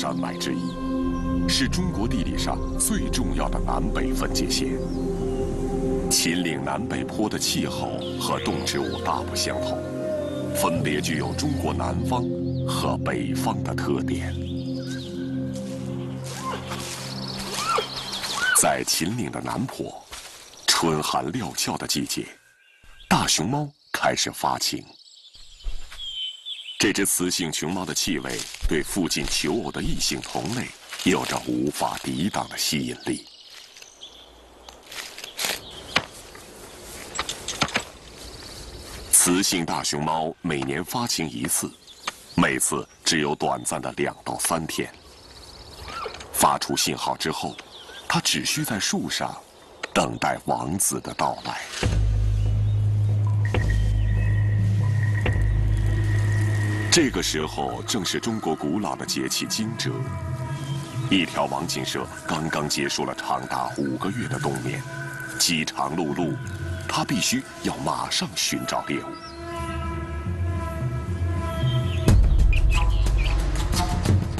山脉之一，是中国地理上最重要的南北分界线。秦岭南北坡的气候和动植物大不相同，分别具有中国南方和北方的特点。在秦岭的南坡，春寒料峭的季节，大熊猫开始发情。这只雌性熊猫的气味对附近求偶的异性同类有着无法抵挡的吸引力。雌性大熊猫每年发情一次，每次只有短暂的两到三天。发出信号之后。它只需在树上等待王子的到来。这个时候正是中国古老的节气惊蛰。一条王锦蛇刚刚结束了长达五个月的冬眠，饥肠辘辘，它必须要马上寻找猎物。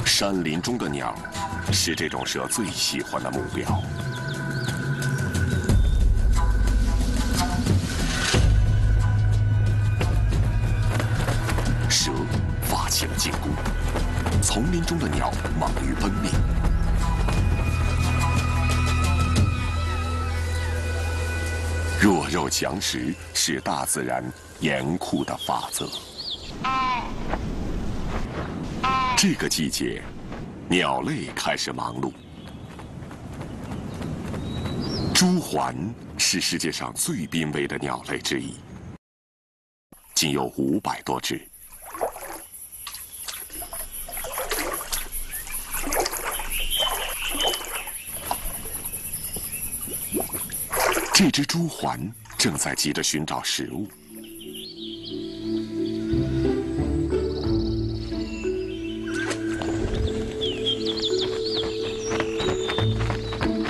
山林中的鸟。是这种蛇最喜欢的目标。忙于奔命。弱肉强食是大自然严酷的法则。这个季节。鸟类开始忙碌。朱鹮是世界上最濒危的鸟类之一，仅有五百多只。这只朱鹮正在急着寻找食物。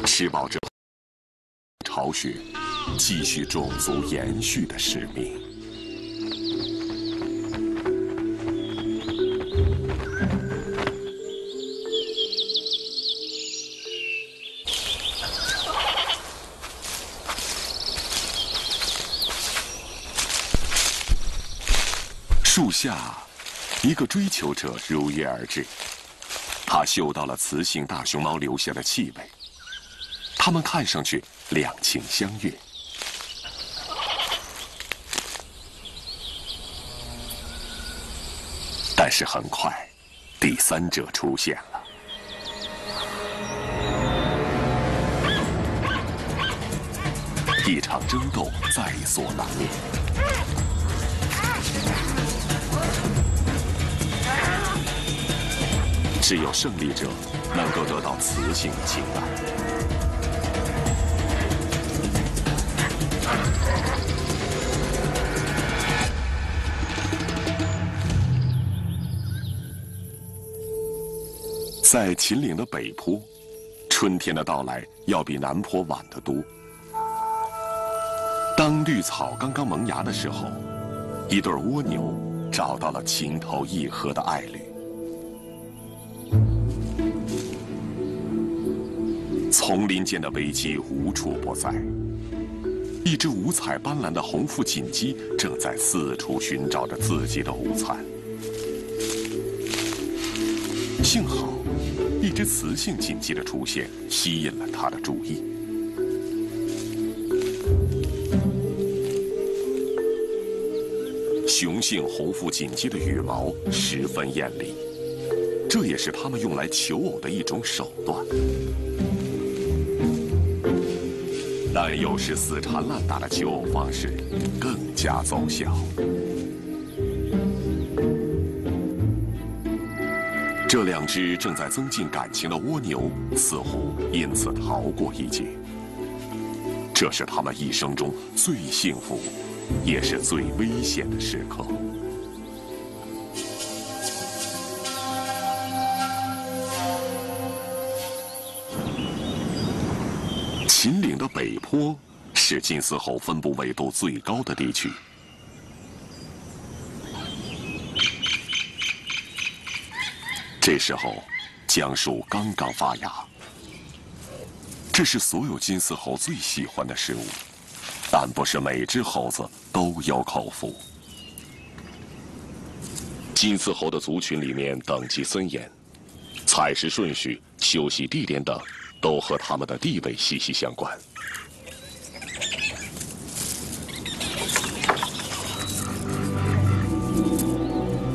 吃饱之后，巢穴，继续种族延续的使命。下，一个追求者如约而至，他嗅到了雌性大熊猫留下的气味。他们看上去两情相悦，但是很快，第三者出现了。一场争斗在所难免，只有胜利者能够得到雌性的青睐。在秦岭的北坡，春天的到来要比南坡晚得多。当绿草刚刚萌芽的时候，一对蜗牛找到了情投意合的爱侣。丛林间的危机无处不在，一只五彩斑斓的红腹锦鸡正在四处寻找着自己的午餐。幸好。一只雌性锦鸡的出现吸引了它的注意。雄性红腹锦鸡的羽毛十分艳丽，这也是它们用来求偶的一种手段。但有时死缠烂打的求偶方式更加奏效。这两只正在增进感情的蜗牛似乎因此逃过一劫。这是他们一生中最幸福，也是最危险的时刻。坡是金丝猴分布纬度最高的地区。这时候，姜树刚刚发芽。这是所有金丝猴最喜欢的食物，但不是每只猴子都有口福。金丝猴的族群里面等级森严，采食顺序、休息地点等，都和它们的地位息息相关。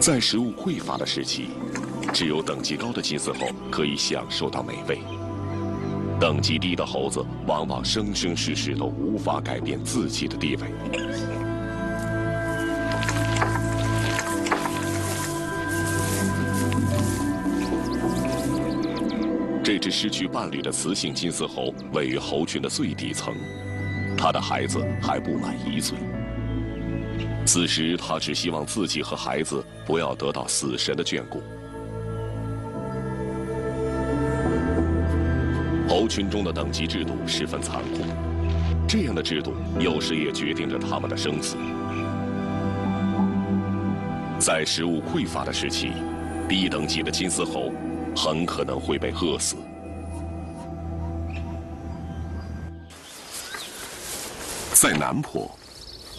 在食物匮乏的时期，只有等级高的金丝猴可以享受到美味。等级低的猴子往往生生世世都无法改变自己的地位。这只失去伴侣的雌性金丝猴位于猴群的最底层，它的孩子还不满一岁。此时，他只希望自己和孩子不要得到死神的眷顾。猴群中的等级制度十分残酷，这样的制度有时也决定着他们的生死。在食物匮乏的时期，低等级的金丝猴很可能会被饿死。在南坡。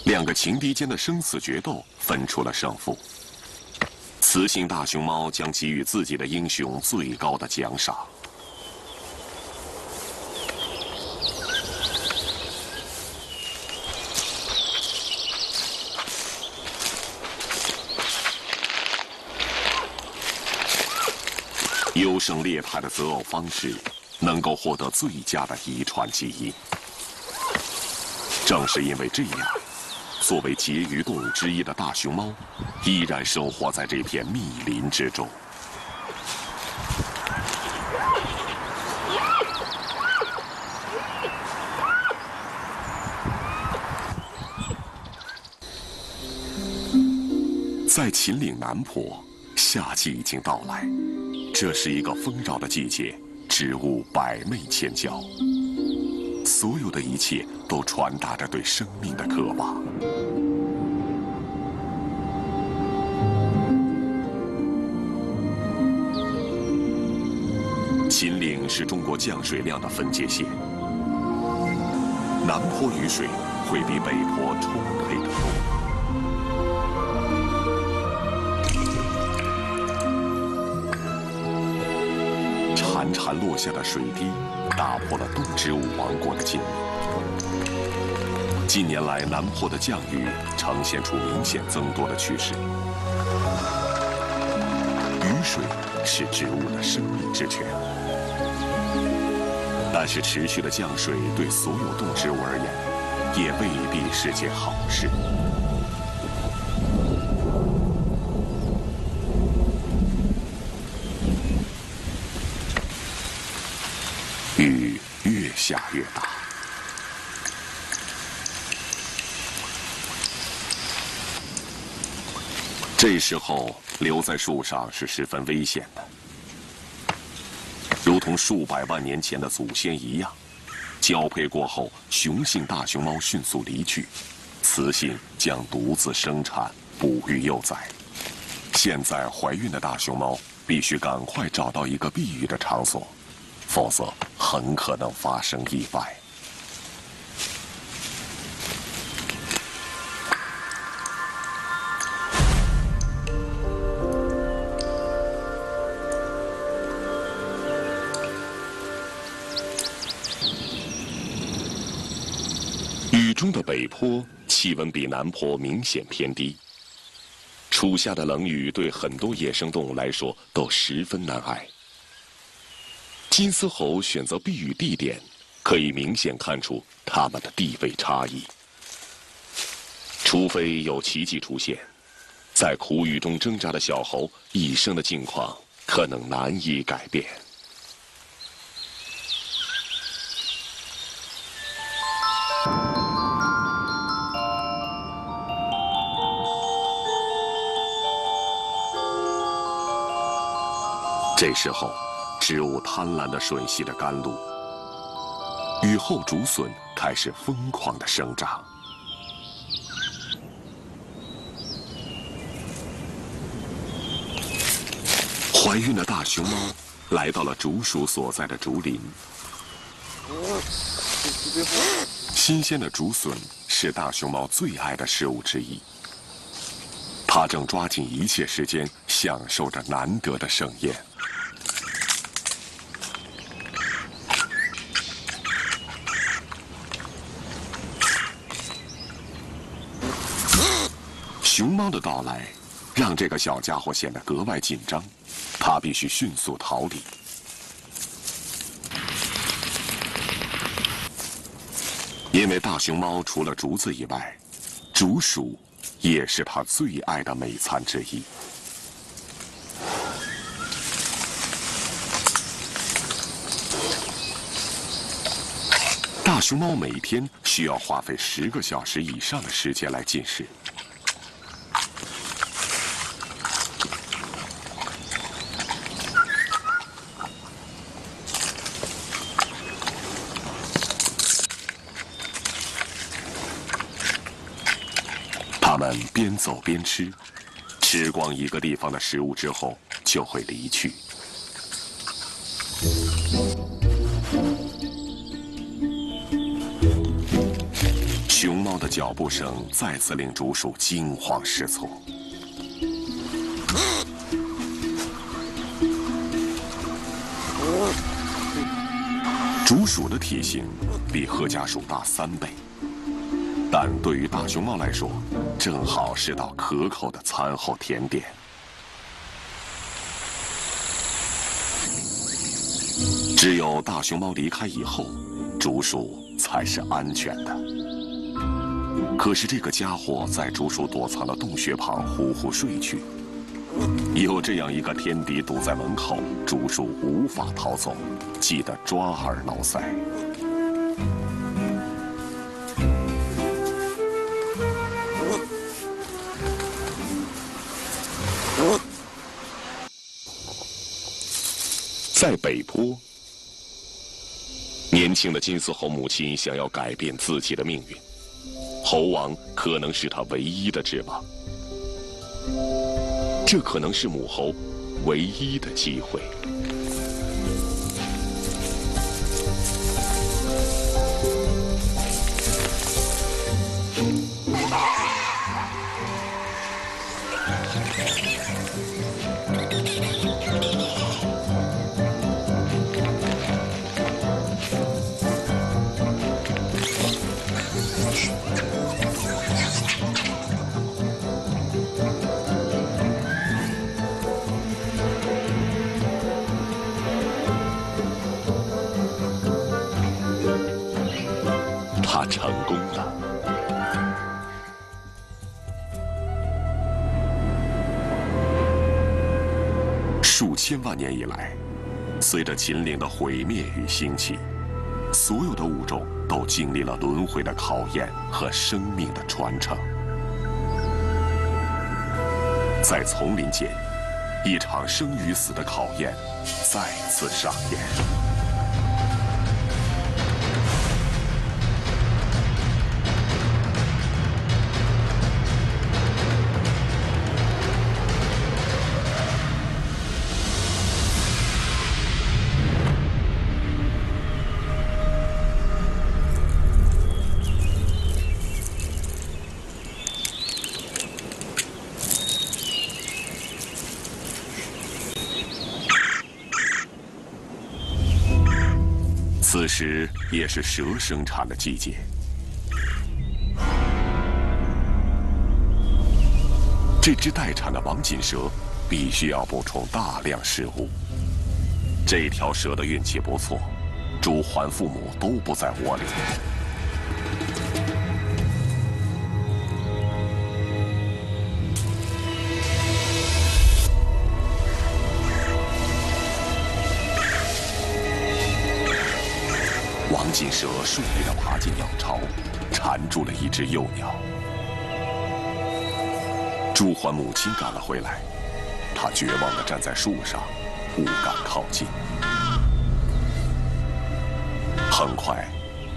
两个情敌间的生死决斗分出了胜负。雌性大熊猫将给予自己的英雄最高的奖赏。优胜劣汰的择偶方式，能够获得最佳的遗传基因。正是因为这样。作为孑余动物之一的大熊猫，依然生活在这片密林之中。在秦岭南坡，夏季已经到来，这是一个丰饶的季节，植物百媚千娇。所有的一切都传达着对生命的渴望。是中国降水量的分界线，南坡雨水会比北坡充沛得多。潺潺落下的水滴。打破了动植物王国的静。近年来，南坡的降雨呈现出明显增多的趋势。雨水是植物的生命之泉，是持续的降水对所有动植物而言，也未必是件好事。雨越下越大，这时候留在树上是十分危险的，如同数百万年前的祖先一样。交配过后，雄性大熊猫迅速离去，雌性将独自生产、哺育幼崽。现在怀孕的大熊猫必须赶快找到一个避雨的场所。否则，很可能发生意外。北坡气温比南坡明显偏低，初夏的冷雨对很多野生动物来说都十分难挨。金丝猴选择避雨地点，可以明显看出它们的地位差异。除非有奇迹出现，在苦雨中挣扎的小猴一生的境况可能难以改变。时候。植物贪婪地吮吸着甘露，雨后竹笋开始疯狂地生长。怀孕的大熊猫来到了竹鼠所在的竹林。新鲜的竹笋是大熊猫最爱的食物之一，它正抓紧一切时间享受着难得的盛宴。的到来让这个小家伙显得格外紧张，他必须迅速逃离。因为大熊猫除了竹子以外，竹鼠也是它最爱的美餐之一。大熊猫每天需要花费十个小时以上的时间来进食。边走边吃，吃光一个地方的食物之后，就会离去。熊猫的脚步声再次令竹鼠惊慌失措。竹鼠的体型比褐家鼠大三倍。但对于大熊猫来说，正好是道可口的餐后甜点。只有大熊猫离开以后，竹鼠才是安全的。可是这个家伙在竹鼠躲藏的洞穴旁呼呼睡去。有这样一个天敌堵在门口，竹鼠无法逃走，急得抓耳挠腮。在北坡，年轻的金丝猴母亲想要改变自己的命运，猴王可能是她唯一的指望，这可能是母猴唯一的机会。成功了。数千万年以来，随着秦岭的毁灭与兴起，所有的物种都经历了轮回的考验和生命的传承。在丛林间，一场生与死的考验再次上演。此时也是蛇生产的季节，这只待产的王锦蛇必须要补充大量食物。这条蛇的运气不错，朱桓父母都不在窝里。金蛇顺利的爬进鸟巢，缠住了一只幼鸟。朱桓母亲赶了回来，她绝望地站在树上，不敢靠近。很快，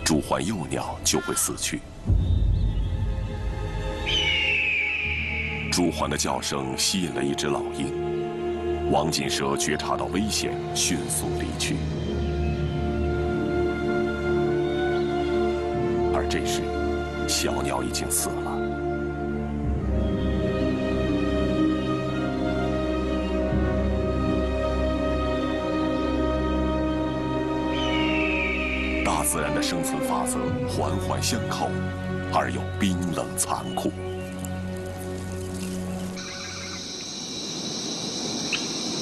朱桓幼鸟就会死去。朱桓的叫声吸引了一只老鹰，王锦蛇觉察到危险，迅速离去。这时，小鸟已经死了。大自然的生存法则环环相扣，而又冰冷残酷。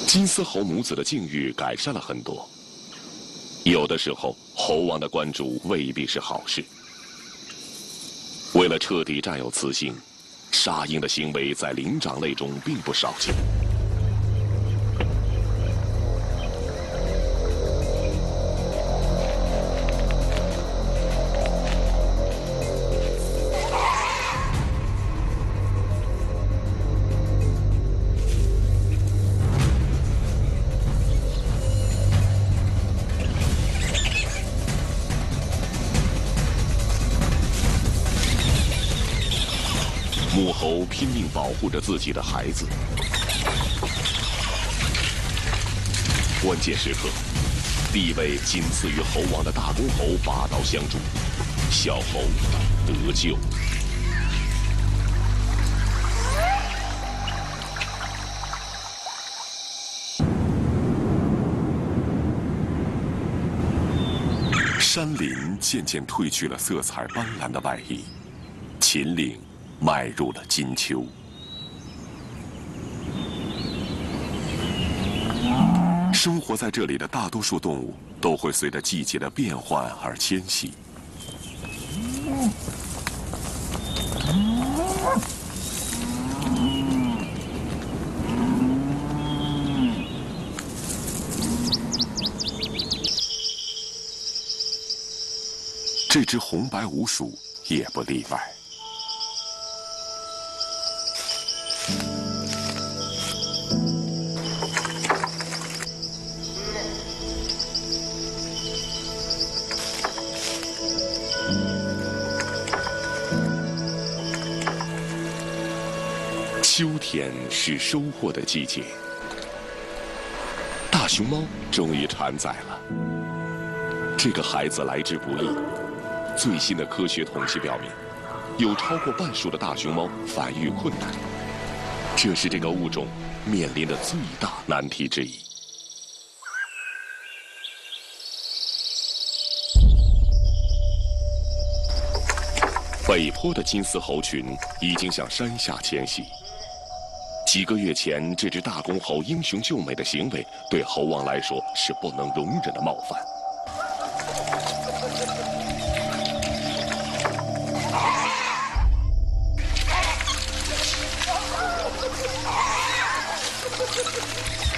金丝猴母子的境遇改善了很多。有的时候，猴王的关注未必是好事。为了彻底占有雌性，沙鹰的行为在灵长类中并不少见。母猴拼命保护着自己的孩子，关键时刻，地位仅次于猴王的大公猴拔刀相助，小猴得救。山林渐渐褪去了色彩斑斓的外衣，秦岭。迈入了金秋，生活在这里的大多数动物都会随着季节的变换而迁徙。这只红白鼯鼠也不例外。是收获的季节，大熊猫终于产崽了。这个孩子来之不易。最新的科学统计表明，有超过半数的大熊猫繁育困难，这是这个物种面临的最大难题之一。北坡的金丝猴群已经向山下迁徙。几个月前，这只大公猴英雄救美的行为，对猴王来说是不能容忍的冒犯。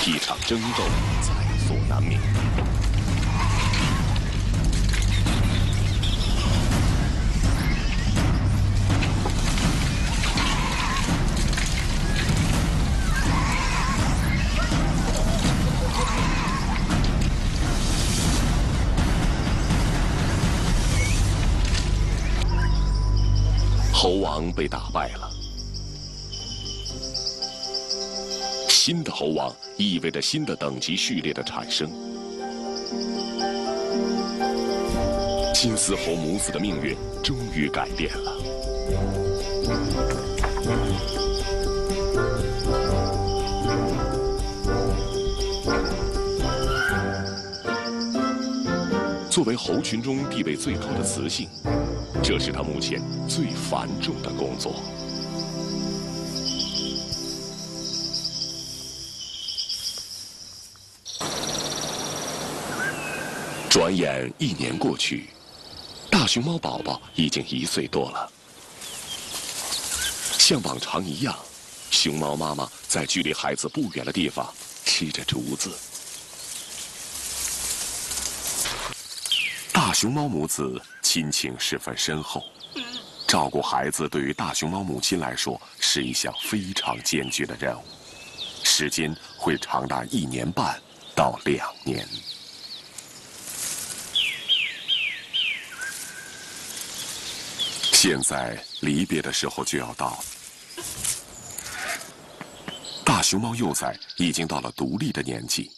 一场争斗在所难免。猴王被打败了，新的猴王意味着新的等级序列的产生。金丝猴母子的命运终于改变了。作为猴群中地位最高的雌性。这是他目前最繁重的工作。转眼一年过去，大熊猫宝宝已经一岁多了。像往常一样，熊猫妈妈在距离孩子不远的地方吃着竹子。大熊猫母子。亲情十分深厚，照顾孩子对于大熊猫母亲来说是一项非常艰巨的任务，时间会长达一年半到两年。现在离别的时候就要到了，大熊猫幼崽已经到了独立的年纪。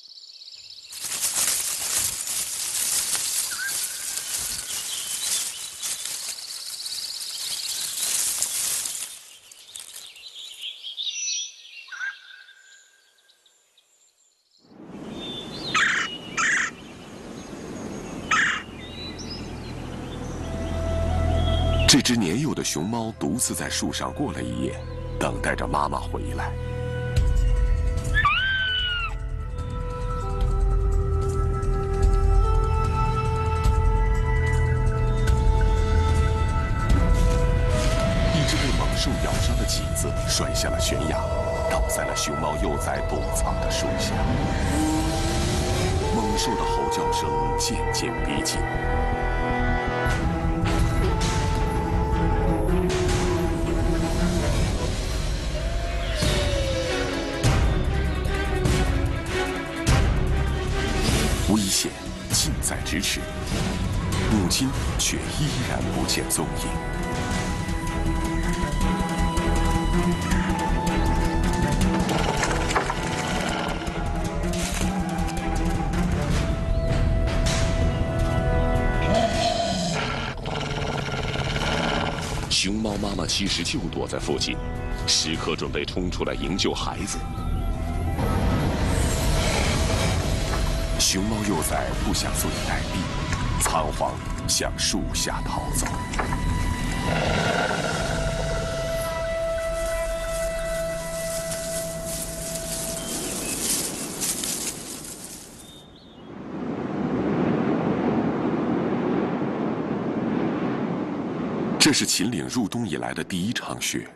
这熊猫独自在树上过了一夜，等待着妈妈回来。一只被猛兽咬伤的麂子摔下了悬崖，倒在了熊猫幼崽躲藏的树下。猛兽的吼叫声渐渐逼近。母亲却依然不见踪影。熊猫妈妈其实就躲在附近，时刻准备冲出来营救孩子。熊猫幼崽不想坐以待毙，仓皇向树下逃走。这是秦岭入冬以来的第一场雪。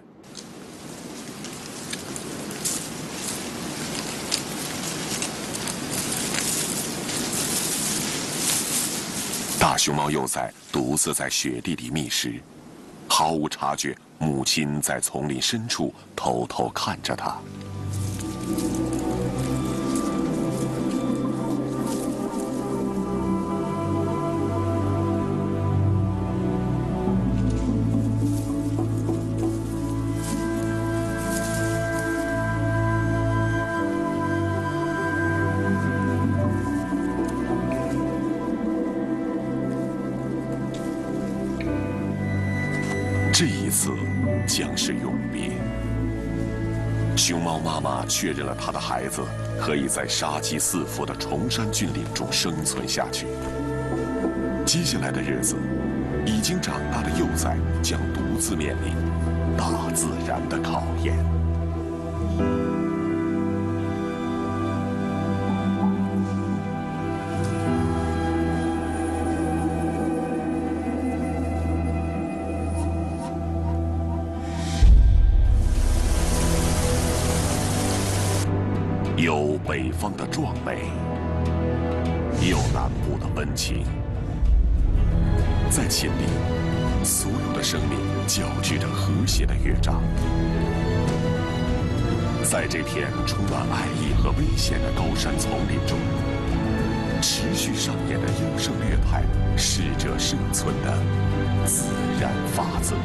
大熊猫幼崽独自在雪地里觅食，毫无察觉，母亲在丛林深处偷偷看着它。这将是永别。熊猫妈妈确认了它的孩子可以在杀机四伏的崇山峻岭中生存下去。接下来的日子，已经长大的幼崽将独自面临大自然的考验。方的壮美，也有南部的温情。在秦岭，所有的生命交织着和谐的乐章。在这片充满爱意和危险的高山丛林中，持续上演的优胜劣汰、适者生存的自然法则。